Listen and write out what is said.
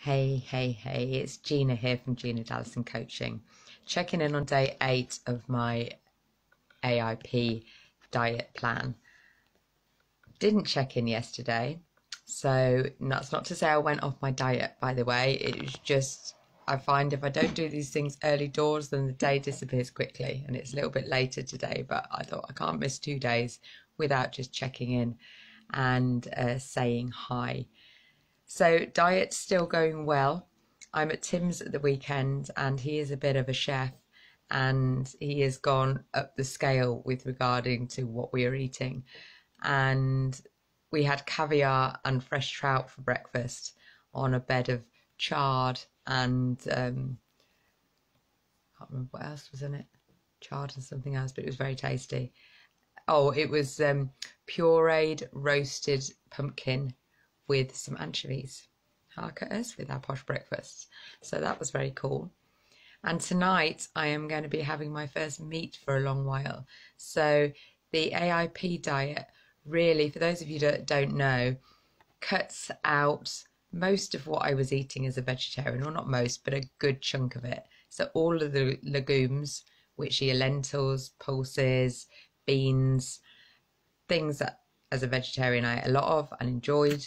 Hey, hey, hey, it's Gina here from Gina Dallison Coaching. Checking in on day eight of my AIP diet plan. Didn't check in yesterday, so that's not to say I went off my diet, by the way. It was just, I find if I don't do these things early doors, then the day disappears quickly. And it's a little bit later today, but I thought I can't miss two days without just checking in and uh, saying hi. So diet's still going well. I'm at Tim's at the weekend and he is a bit of a chef and he has gone up the scale with regarding to what we are eating. And we had caviar and fresh trout for breakfast on a bed of chard and um, I can't remember what else was in it. Chard and something else, but it was very tasty. Oh, it was um, pureed roasted pumpkin with some anchovies. Hark at us with our posh breakfasts. So that was very cool. And tonight I am going to be having my first meat for a long while. So the AIP diet really, for those of you that don't know, cuts out most of what I was eating as a vegetarian, or not most, but a good chunk of it. So all of the legumes, which are lentils, pulses, beans, things that as a vegetarian I ate a lot of and enjoyed